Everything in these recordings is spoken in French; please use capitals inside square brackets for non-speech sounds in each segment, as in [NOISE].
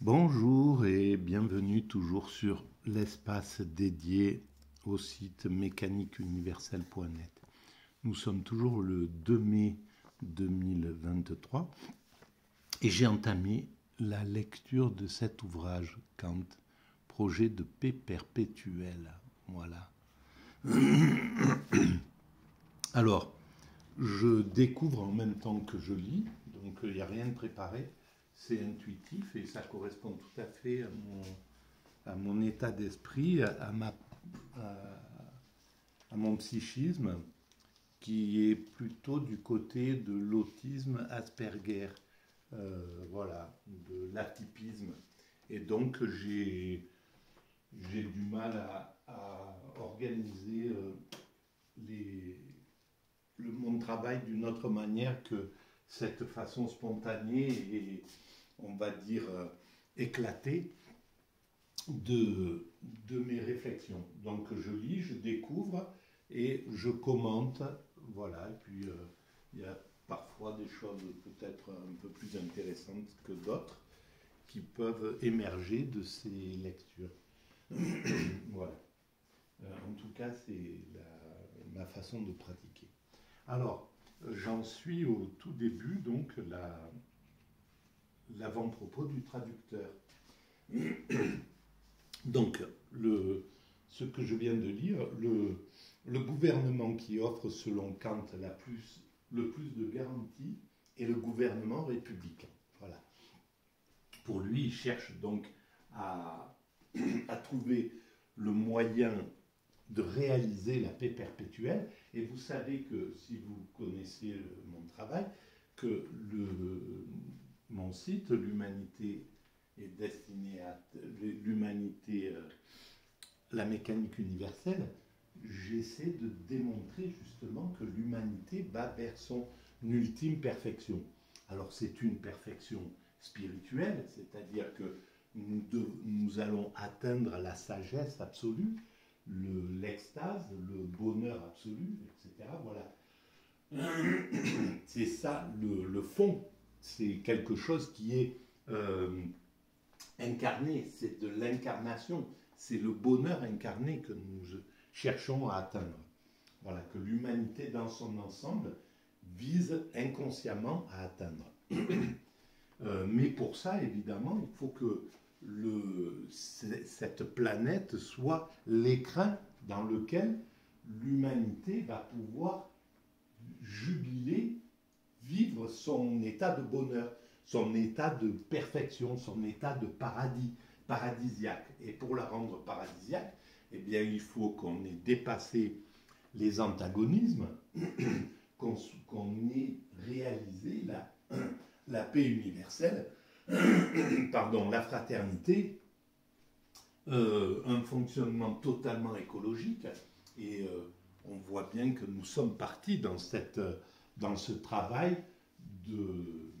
Bonjour et bienvenue toujours sur l'espace dédié au site mécaniqueuniverselle.net. Nous sommes toujours le 2 mai 2023 et j'ai entamé la lecture de cet ouvrage Kant, projet de paix perpétuelle. Voilà. [COUGHS] Alors, je découvre en même temps que je lis, donc il n'y a rien de préparé c'est intuitif et ça correspond tout à fait à mon, à mon état d'esprit, à, à, mon psychisme, qui est plutôt du côté de l'autisme Asperger, euh, voilà, de l'atypisme. Et donc j'ai j'ai du mal à, organiser euh, les, le, mon travail d'une autre manière que cette façon spontanée et, on va dire, euh, éclatée de, de mes réflexions. Donc je lis, je découvre et je commente, voilà, et puis euh, il y a parfois des choses peut-être un peu plus intéressantes que d'autres qui peuvent émerger de ces lectures. [COUGHS] voilà. Euh, en tout cas, c'est ma façon de pratiquer. Alors, j'en suis au tout début, donc la, l'avant-propos du traducteur. Donc, ce que je viens de lire, le, gouvernement qui offre selon Kant le plus de garanties est le gouvernement républicain. Voilà. Pour lui, il cherche donc à trouver le moyen de réaliser la paix perpétuelle. Et vous savez que, si vous connaissez mon travail, que le, mon site, l'humanité est destinée à l'humanité, euh, la mécanique universelle, j'essaie de démontrer justement que l'humanité va vers son ultime perfection. Alors c'est une perfection spirituelle, c'est-à-dire que nous, allons atteindre la sagesse absolue, l'extase, le, bonheur absolu, etc. Voilà. [COUGHS] C'est ça le fond c'est quelque chose qui est euh, incarné, c'est de l'incarnation, c'est le bonheur incarné que nous cherchons à atteindre. Voilà, que l'humanité dans son ensemble vise inconsciemment à atteindre. [CLEARS THROAT] Euh, mais pour ça, évidemment, il faut que cette planète soit l'écran dans lequel l'humanité va pouvoir jubiler vivre son état de bonheur, son état de perfection, son état de paradis, paradisiaque. Et pour la rendre paradisiaque, eh bien, il faut qu'on ait dépassé les antagonismes, [CLEARS THROAT] qu'on ait réalisé la, [CLEARS THROAT] la paix universelle, [CLEARS THROAT] pardon, la fraternité, euh, un fonctionnement totalement écologique. Et euh, on voit bien que nous sommes partis dans cette dans ce travail de,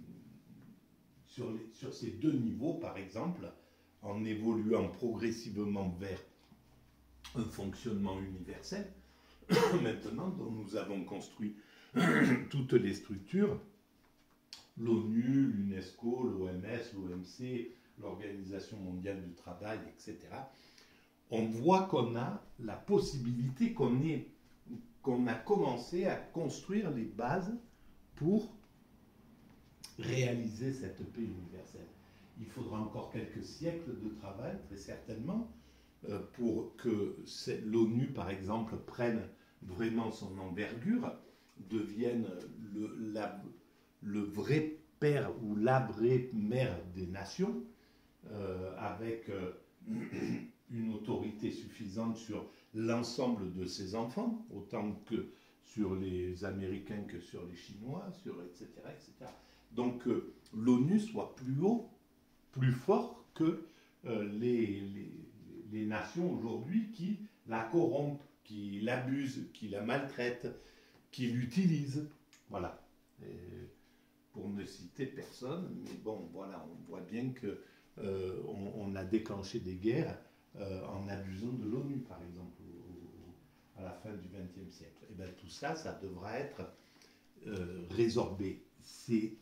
sur, sur, ces deux niveaux, par exemple, en évoluant progressivement vers un fonctionnement universel, [COUGHS] maintenant dont nous avons construit [COUGHS] toutes les structures, l'ONU, l'UNESCO, l'OMS, l'OMC, l'Organisation mondiale du travail, etc., on voit qu'on a la possibilité qu'on est qu'on a commencé à construire les bases pour réaliser cette paix universelle. Il faudra encore quelques siècles de travail, très certainement, euh, pour que l'ONU, par exemple, prenne vraiment son envergure, devienne le, vrai père ou la vraie mère des nations, euh, avec euh, [CLEARS THROAT] une autorité suffisante sur l'ensemble de ses enfants, autant que sur les Américains que sur les Chinois, sur etc. etc. Donc euh, l'ONU soit plus haut, plus fort que euh, les, les, nations aujourd'hui qui la corrompent, qui l'abusent, qui la maltraitent, qui l'utilisent. Voilà. pour ne citer personne, mais bon, voilà, on voit bien que euh, on, a déclenché des guerres en abusant de l'ONU, par exemple siècle. Et eh bien tout ça, ça devra être euh, résorbé. C'est,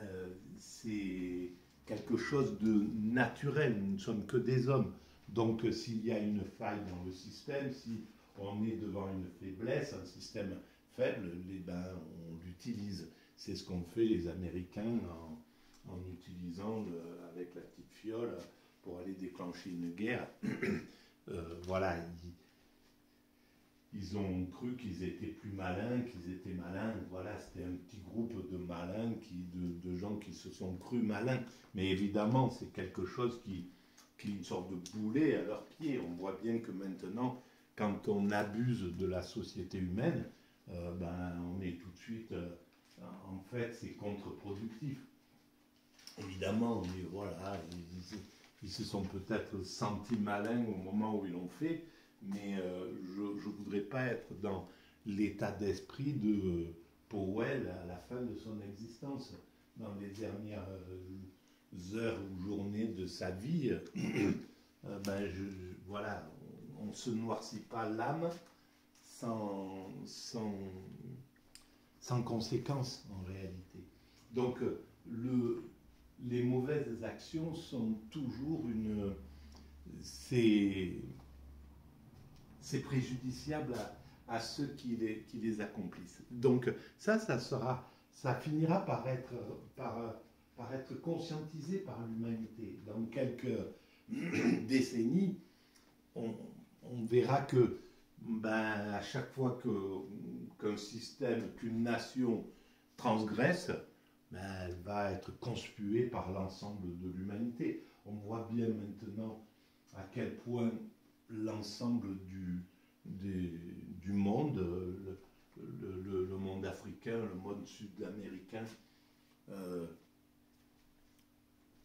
euh, quelque chose de naturel. Nous ne sommes que des hommes. Donc s'il y a une faille dans le système, si on est devant une faiblesse, un système faible, les, ben, on l'utilise. C'est ce qu'ont fait les Américains en, utilisant avec la petite fiole pour aller déclencher une guerre. [COUGHS] Euh, voilà, ils, ont cru qu'ils étaient plus malins, qu'ils étaient malins. Voilà, c'était un petit groupe de malins, de, gens qui se sont crus malins. Mais évidemment, c'est quelque chose qui, qui une sorte de boulet à leurs pieds. On voit bien que maintenant, quand on abuse de la société humaine, euh, ben, on est tout de suite, euh, en fait, c'est contre-productif. Évidemment, mais voilà, ils, se sont peut-être sentis malins au moment où ils l'ont fait, mais euh, je ne voudrais pas être dans l'état d'esprit de Powell à la fin de son existence, dans les dernières heures ou journées de sa vie. ben, je, voilà, on ne se noircit pas l'âme sans, sans, sans conséquence en réalité. Donc le, les mauvaises actions sont toujours une... C'est, c'est préjudiciable à, ceux qui les, accomplissent. Donc ça, ça finira par être, conscientisé par l'humanité. Dans quelques [CLEARS THROAT] décennies, on, on verra que ben, à chaque fois qu'un système, qu'une nation transgresse, ben, elle va être conspuée par l'ensemble de l'humanité. On voit bien maintenant à quel point l'ensemble du, du monde, le, monde africain, le monde sud-américain, euh,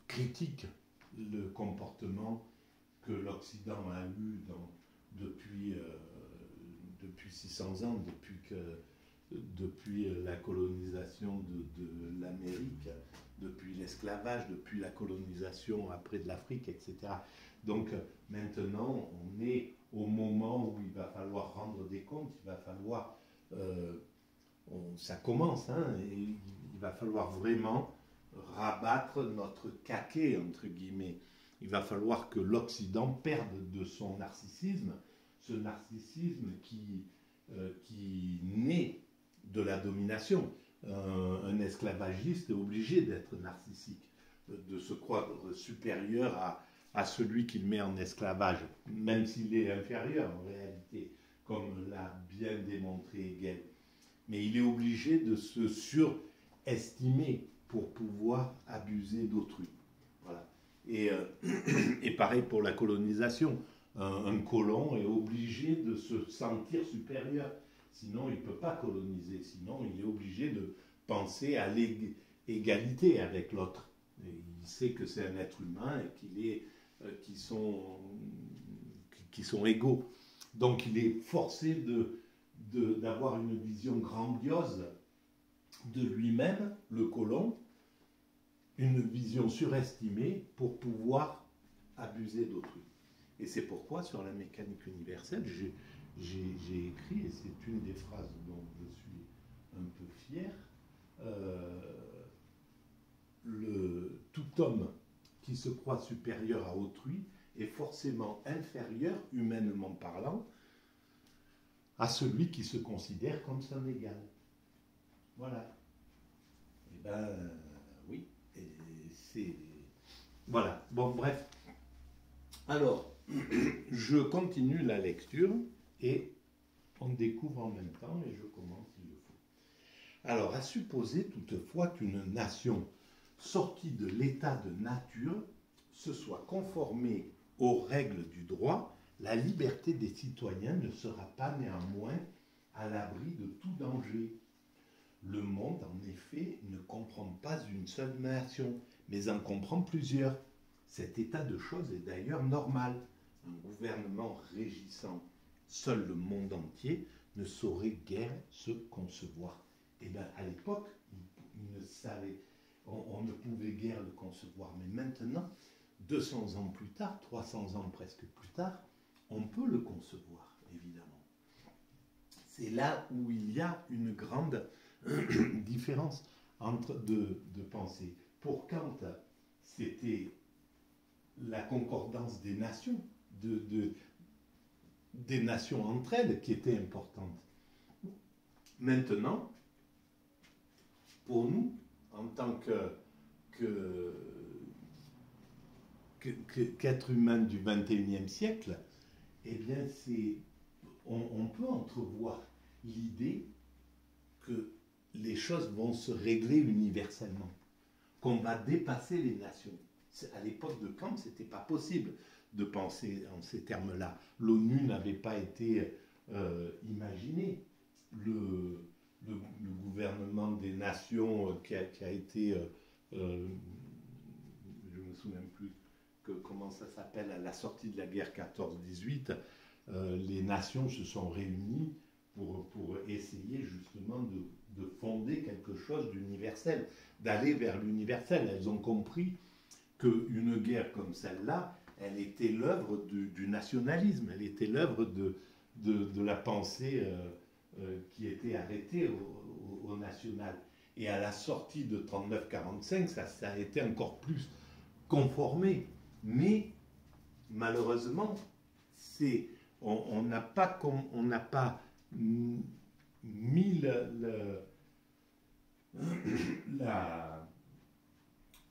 critique le comportement que l'Occident a eu depuis, euh, depuis 600 ans, depuis, que, depuis la colonisation de, de l'Amérique, depuis l'esclavage, depuis la colonisation après de l'Afrique, etc. Donc maintenant, on est au moment où il va falloir rendre des comptes, il va falloir, euh, ça commence, hein, et il va falloir vraiment rabattre notre caquet, entre guillemets. Il va falloir que l'Occident perde de son narcissisme, ce narcissisme qui, euh, qui naît de la domination. un esclavagiste est obligé d'être narcissique, de se croire supérieur à, à celui qu'il met en esclavage, même s'il est inférieur en réalité, comme l'a bien démontré Hegel. Mais il est obligé de se surestimer pour pouvoir abuser d'autrui. Voilà. Et, euh, [CLEARS THROAT] et pareil pour la colonisation un, colon est obligé de se sentir supérieur. Sinon, il ne peut pas coloniser. Sinon, il est obligé de penser à l'égalité avec l'autre. Il sait que c'est un être humain et qu'il est, euh, qu'ils sont, qui sont égaux. Donc, il est forcé de, d'avoir une vision grandiose de lui-même, le colon, une vision surestimée pour pouvoir abuser d'autrui. Et c'est pourquoi sur la mécanique universelle, j'ai écrit, et c'est une des phrases dont je suis un peu fier, euh, le, tout homme qui se croit supérieur à autrui est forcément inférieur, humainement parlant, à celui qui se considère comme son égal. Voilà. Eh ben oui, c'est... Voilà. Bon, bref. Alors, [CLEARS THROAT] je continue la lecture et on découvre en même temps et je commence s'il le faut. Alors, à supposer toutefois qu'une nation sortie de l'état de nature se soit conformée aux règles du droit, la liberté des citoyens ne sera pas néanmoins à l'abri de tout danger. Le monde, en effet, ne comprend pas une seule nation, mais en comprend plusieurs. Cet état de choses est d'ailleurs normal un gouvernement régissant seul le monde entier ne saurait guère se concevoir. Et eh bien, à l'époque, il, ne savait, on, ne pouvait guère le concevoir. Mais maintenant, 200 ans plus tard, 300 ans presque plus tard, on peut le concevoir, évidemment. C'est là où il y a une grande [CLEARS THROAT] différence entre deux de pensée. Pour Kant, c'était la concordance des nations, de, des nations entre elles qui était importante. Maintenant, pour nous, en tant que, qu'être humain du 21e siècle, eh bien, on, peut entrevoir l'idée que les choses vont se régler universellement, qu'on va dépasser les nations. À l'époque de Kant, ce n'était pas possible de penser en ces termes-là. L'ONU n'avait pas été euh, imaginée. Le, gouvernement des nations qui a, qui a été, euh, euh, je me souviens plus que, comment ça s'appelle, à la sortie de la guerre 14-18, les nations se sont réunies pour, pour essayer justement de, de fonder quelque chose d'universel, d'aller vers l'universel. Elles ont compris qu'une guerre comme celle-là, elle était l'œuvre du, nationalisme, elle était l'œuvre de, de, la pensée euh, euh, qui était arrêtée au, national. Et à la sortie de 39-45, ça, a été encore plus conformé. Mais malheureusement, on n'a pas, on n'a pas mis [COUGHS]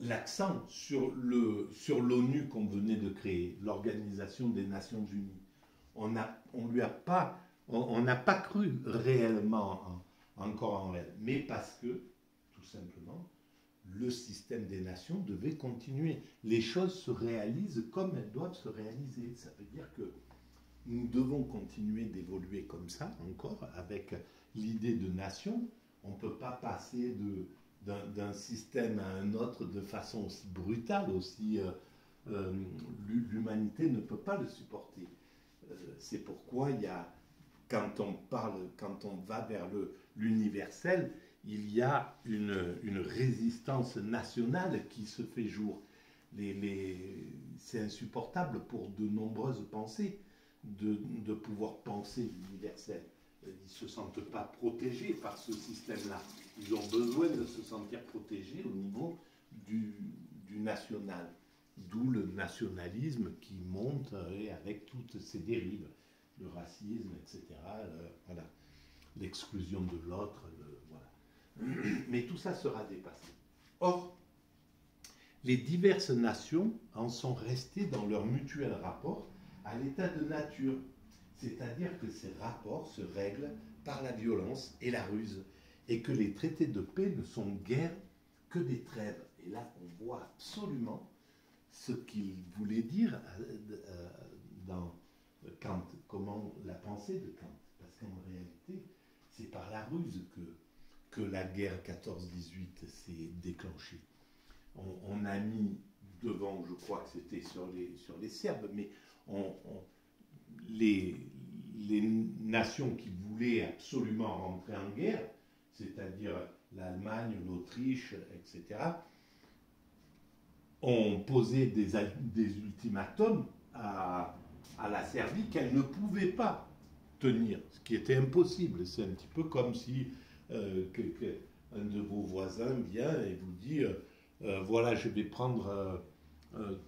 l'accent sur l'ONU qu'on venait de créer, l'Organisation des Nations Unies. On a, on lui a pas, on n'a pas cru réellement encore en elle, mais parce que tout simplement le système des nations devait continuer. Les choses se réalisent comme elles doivent se réaliser. Ça veut dire que nous devons continuer d'évoluer comme ça encore avec l'idée de nation, on ne peut pas passer d'un système à un autre de façon aussi brutale, aussi... Euh, euh, l'humanité ne peut pas le supporter. Euh, c'est pourquoi il y a, quand on parle, quand on va vers l'universel, il y a une, résistance nationale qui se fait jour. C'est insupportable pour de nombreuses pensées de, de pouvoir penser l'universel ils ne se sentent pas protégés par ce système-là. Ils ont besoin de se sentir protégés au niveau du, national. D'où le nationalisme qui monte euh, avec toutes ses dérives, le racisme, etc. voilà, l'exclusion de l'autre, voilà. [CLEARS THROAT] Mais tout ça sera dépassé. Or, les diverses nations en sont restées dans leur mutuel rapport à l'état de nature c'est-à-dire que ces rapports se règlent par la violence et la ruse, et que les traités de paix ne sont guère que des trêves. Et là, on voit absolument ce qu'il voulait dire euh, dans Kant, comment la pensée de Kant? Parce qu'en réalité, c'est par la ruse que, que la guerre 14-18 s'est déclenchée. On, a mis devant, je crois que c'était sur les, sur les Serbes, mais les, les nations qui voulaient absolument rentrer en guerre, c'est-à-dire l'Allemagne, l'Autriche, etc., ont posé des, des ultimatums à, à, la Serbie qu'elle ne pouvait pas tenir, ce qui était impossible. C'est un petit peu comme si euh, un de vos voisins vient et vous dit euh, euh, voilà, je vais prendre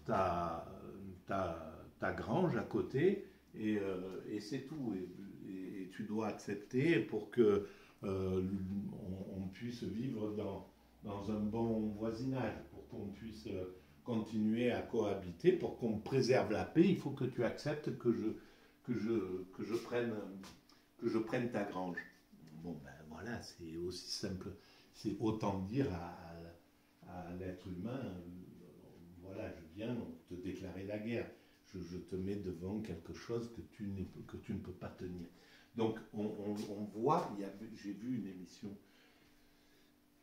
ta, ta, ta, grange à côté euh, et, c'est tout. Et, tu dois accepter pour que euh, on, puisse vivre dans, dans un bon voisinage, pour qu'on puisse continuer à cohabiter, pour qu'on préserve la paix, il faut que tu acceptes que je, que je, que je, prenne, que je prenne ta grange. Bon, ben voilà, c'est aussi simple. C'est autant dire à, l'être humain, voilà, je viens te déclarer la guerre je, te mets devant quelque chose que tu, que tu ne peux pas tenir. Donc on, voit, j'ai vu une émission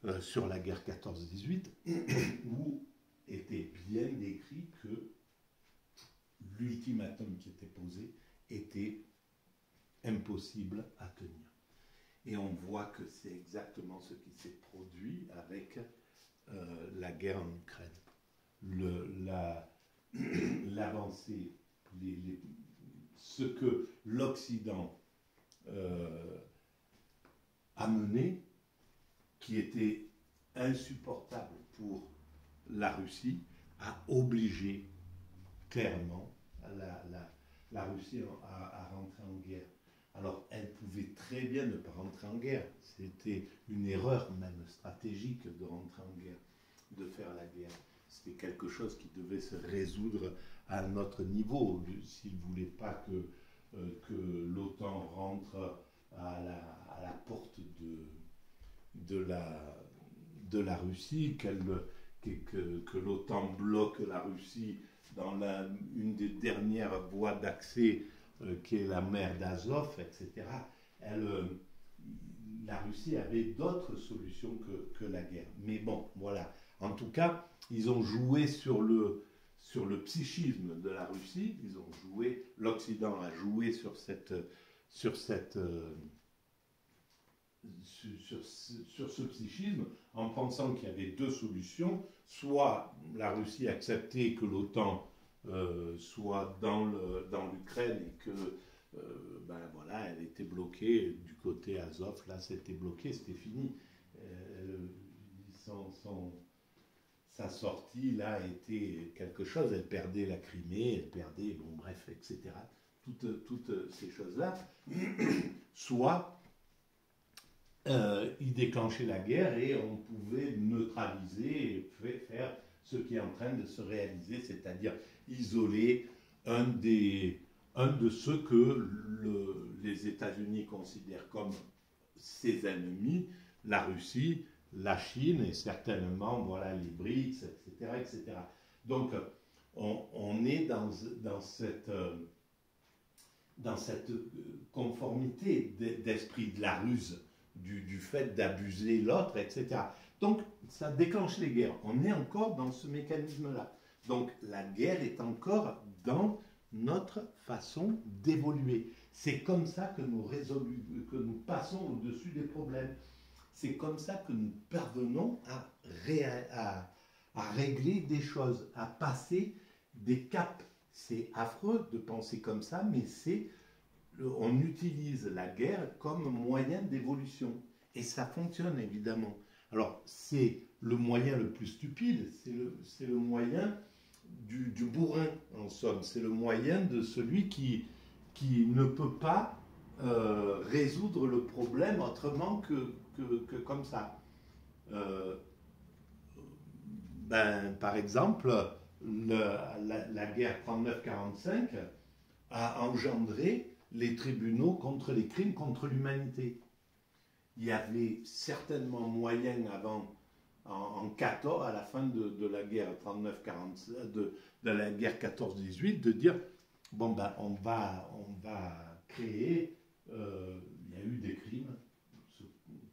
euh, sur la guerre 14-18 [COUGHS] où était bien décrit que l'ultimatum qui était posé était impossible à tenir. Et on voit que c'est exactement ce qui s'est produit avec euh, la guerre en Ukraine. [CLEARS THROAT] L'avancée, ce que l'Occident euh, a mené, qui était insupportable pour la Russie, a obligé clairement la, Russie à, rentrer en guerre. Alors, elle pouvait très bien ne pas rentrer en guerre. C'était une erreur même stratégique de rentrer en guerre, de faire la guerre. C'était quelque chose qui devait se résoudre à un autre niveau. S'il ne voulait pas que, euh, que l'OTAN rentre à la, porte de, de, la, de la Russie, qu'elle que, l'OTAN bloque la Russie dans une des dernières voies d'accès euh, qui est la mer d'Azov, etc. Euh, la Russie avait d'autres solutions que, que, la guerre. Mais bon, voilà. En tout cas, ils ont joué sur le, sur le psychisme de la Russie. Ils ont joué, l'Occident a joué sur cette, sur cette, euh, sur, sur, ce psychisme en pensant qu'il y avait deux solutions. Soit la Russie acceptait que l'OTAN euh, soit dans l'Ukraine et que euh, ben voilà, elle était bloquée du côté Azov. Là, c'était bloqué, c'était fini. Euh, sa sortie là était quelque chose. Elle perdait la Crimée, elle perdait, bon bref, etc. Toutes, toutes ces choses-là. [CLEARS THROAT] Soit euh, il déclenchait la guerre et on pouvait neutraliser et faire ce qui est en train de se réaliser, c'est-à-dire isoler un, des, un de ceux que les États-Unis considèrent comme ses ennemis, la Russie, la Chine et certainement voilà, les BRICS, etc. etc. Donc on, est dans, dans cette euh, dans cette euh, conformité d'esprit de la ruse du, fait d'abuser l'autre, etc. Donc, ça déclenche les guerres. On est encore dans ce mécanisme-là. Donc, la guerre est encore dans notre façon d'évoluer. C'est comme ça que nous, que nous passons au-dessus des problèmes. C'est comme ça que nous parvenons à, à, à régler des choses, à passer des caps. C'est affreux de penser comme ça, mais c'est on utilise la guerre comme moyen d'évolution. Et ça fonctionne évidemment. Alors, c'est le moyen le plus stupide, c'est le, moyen du, bourrin, en somme. C'est le moyen de celui qui, qui ne peut pas euh, résoudre le problème autrement que, comme ça. Euh, ben, par exemple, la, la guerre 39-45 a engendré les tribunaux contre les crimes contre l'humanité. Il y avait certainement moyen avant, en, 14, à la fin de, la guerre 39-40, de, la guerre 14-18, de dire bon ben on va, on va créer. Euh, il y a eu des crimes.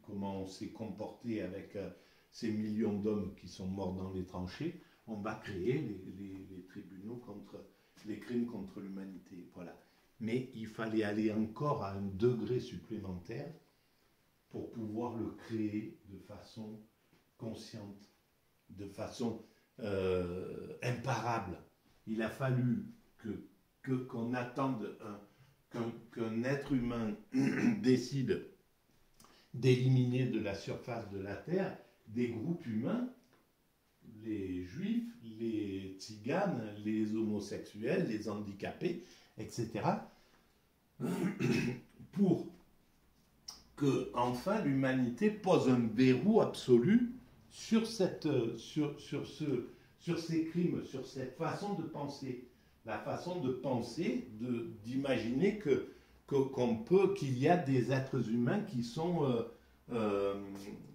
comment on s'est comporté avec euh, ces millions d'hommes qui sont morts dans les tranchées. On va créer les, les tribunaux contre les crimes contre l'humanité. Voilà mais il fallait aller encore à un degré supplémentaire pour pouvoir le créer de façon consciente, de façon euh, imparable. Il a fallu que qu'on attende qu'un être humain [CLEARS THROAT] décide d'éliminer de la surface de la Terre des groupes humains, les juifs, les tziganes, les homosexuels, les handicapés, etc., pour que enfin l'humanité pose un verrou absolu sur, cette, sur, sur, ce, sur ces crimes, sur cette façon de penser. La façon de penser, d'imaginer que, qu'on peut, qu'il y a des êtres humains qui sont euh, euh,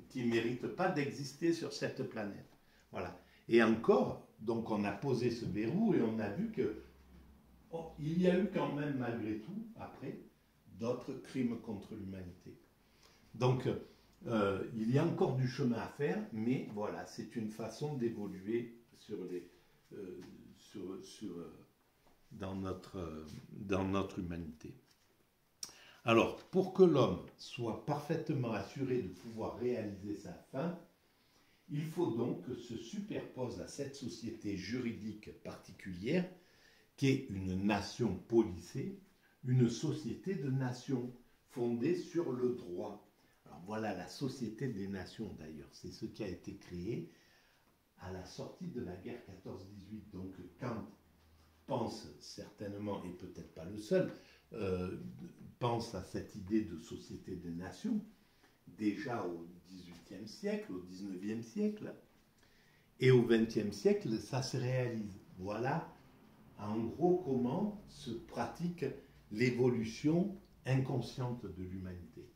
qui méritent pas d'exister sur cette planète. Voilà. Et encore, donc on a posé ce verrou et on a vu que Il y a eu quand même, malgré tout, après, d'autres crimes contre l'humanité. Donc, euh, il y a encore du chemin à faire, mais voilà, c'est une façon d'évoluer euh, euh, dans, notre, dans notre humanité. Alors, pour que l'homme soit parfaitement assuré de pouvoir réaliser sa fin, il faut donc que se superpose à cette société juridique particulière qu'est une nation policée, une société de nations fondée sur le droit. Alors voilà la société des nations d'ailleurs, c'est ce qui a été créé à la sortie de la guerre 14-18, donc Kant pense certainement, et peut-être pas le seul, euh, pense à cette idée de société des nations, déjà au XVIIIe siècle, au XIXe siècle, et au XXe siècle, ça se réalise. Voilà en gros comment se pratique l'évolution inconsciente de l'humanité.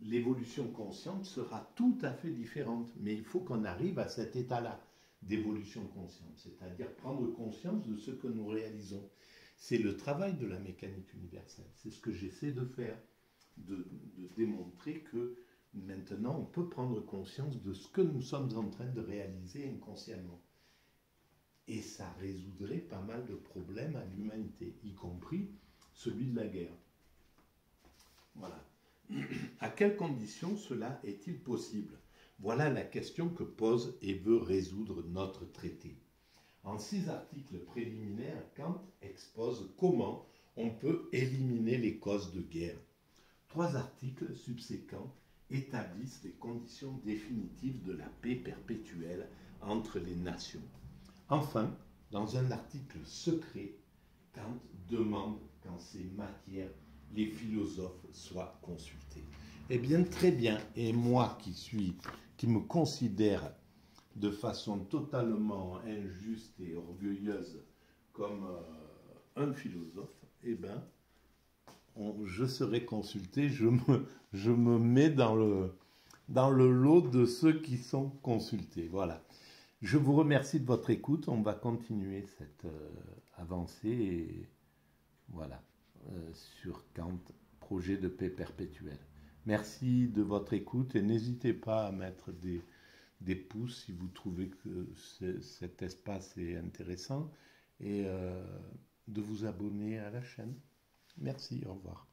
L'évolution consciente sera tout à fait différente, mais il faut qu'on arrive à cet état-là d'évolution consciente, c'est-à-dire prendre conscience de ce que nous réalisons. C'est le travail de la mécanique universelle, c'est ce que j'essaie de faire, de, de, démontrer que maintenant on peut prendre conscience de ce que nous sommes en train de réaliser inconsciemment. Et ça résoudrait pas mal de problèmes à l'humanité, y compris celui de la guerre. Voilà. [CLEARS THROAT] À quelles conditions cela est-il possible? Voilà la question que pose et veut résoudre notre traité. En six articles préliminaires, Kant expose comment on peut éliminer les causes de guerre. Trois articles subséquents établissent les conditions définitives de la paix perpétuelle entre les nations. Enfin, dans un article secret, Kant demande qu'en ces matières, les philosophes soient consultés. Eh bien, très bien. Et moi qui suis, qui me considère de façon totalement injuste et orgueilleuse comme euh, un philosophe, eh bien, je serai consulté, je me, mets dans le, dans le lot de ceux qui sont consultés. Voilà. Je vous remercie de votre écoute. On va continuer cette euh, avancée voilà euh, sur Kant, projet de paix perpétuelle. Merci de votre écoute et n'hésitez pas à mettre des, des pouces si vous trouvez que cet espace est intéressant et euh, de vous abonner à la chaîne. Merci, au revoir.